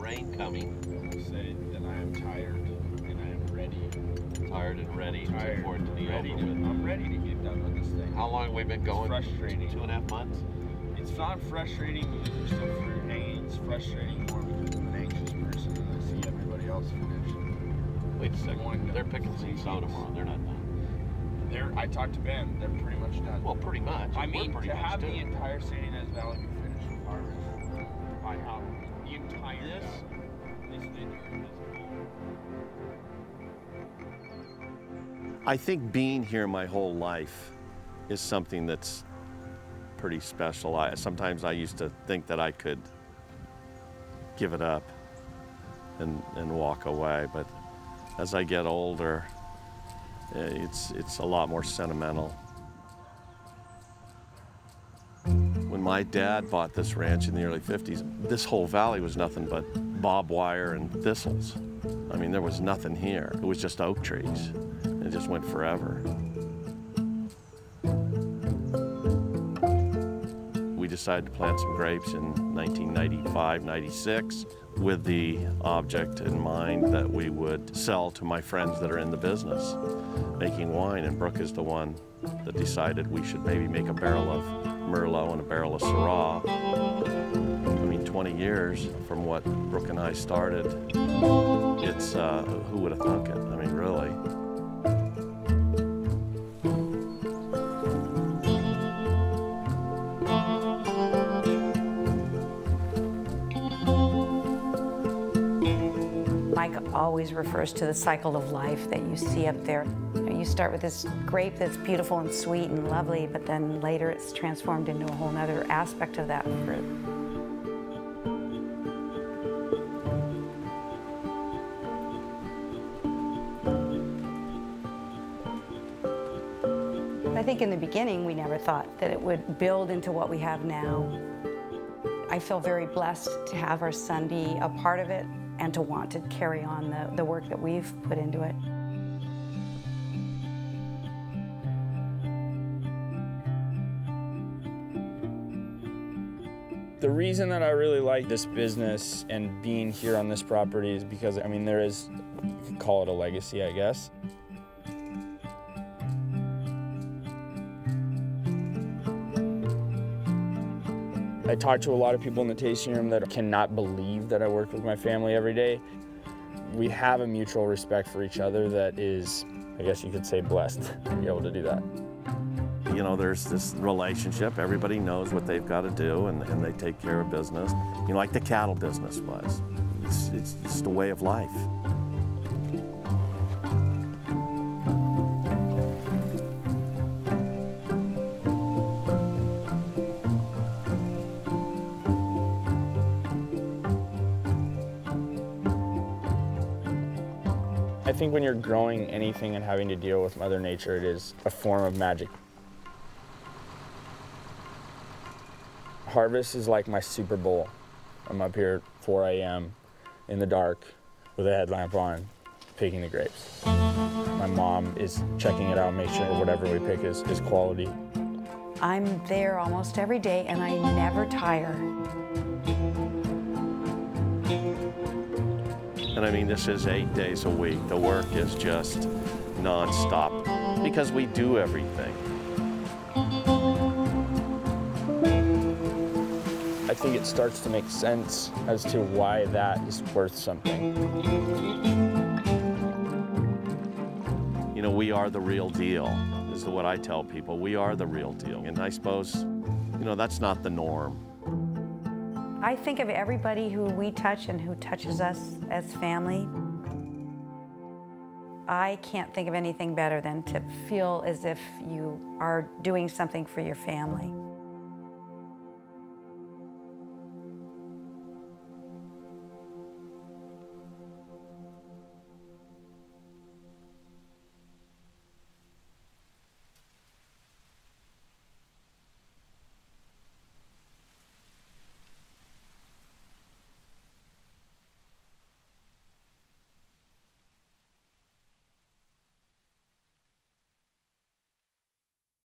rain coming. Say that I am tired and I am ready. Tired and ready Tired, for it to be ready over to, with. I'm ready to get done with this thing. How long have we been going? frustrating. Two and a half months? It's not frustrating because still fruit hanging. It's frustrating more because I'm an anxious person and I see everybody else finish. Wait a second. They're picking seed sow tomorrow. They're not done. They're, I talked to Ben. They're pretty much done. Well, pretty much. I mean, to have the entire Santa Ynez Valley be finished with harvest, The entire This- I think being here my whole life is something that's pretty special. I, sometimes I used to think that I could give it up and, and walk away, but as I get older, eh, it's, it's a lot more sentimental. My dad bought this ranch in the early 50s, this whole valley was nothing but barbed wire and thistles. I mean, there was nothing here. It was just oak trees. It just went forever. Decided to plant some grapes in 1995, 96 with the object in mind that we would sell to my friends that are in the business making wine. And Brooke is the one that decided we should maybe make a barrel of Merlot and a barrel of Syrah. I mean, 20 years from what Brooke and I started, it's, uh, who would have thunk it? I mean, really. Always refers to the cycle of life that you see up there. You, you start with this grape that's beautiful and sweet and lovely, but then later it's transformed into a whole other aspect of that fruit. I think in the beginning we never thought that it would build into what we have now. I feel very blessed to have our son be a part of it and to want to carry on the, the work that we've put into it. The reason that I really like this business and being here on this property is because, I mean, there is, call it a legacy, I guess. I talk to a lot of people in the tasting room that cannot believe that I work with my family every day. We have a mutual respect for each other that is, I guess you could say, blessed to be able to do that. You know, there's this relationship. Everybody knows what they've got to do, and, and they take care of business. You know, like the cattle business was. It's, it's just a way of life. I think when you're growing anything and having to deal with Mother Nature, it is a form of magic. Harvest is like my Super Bowl. I'm up here at 4 a.m. in the dark with a headlamp on, picking the grapes. My mom is checking it out, make sure whatever we pick is, is quality. I'm there almost every day and I never tire. And I mean, this is eight days a week. The work is just nonstop because we do everything. I think it starts to make sense as to why that is worth something. You know, we are the real deal, is what I tell people. We are the real deal. And I suppose, you know, that's not the norm. I think of everybody who we touch and who touches us as family. I can't think of anything better than to feel as if you are doing something for your family.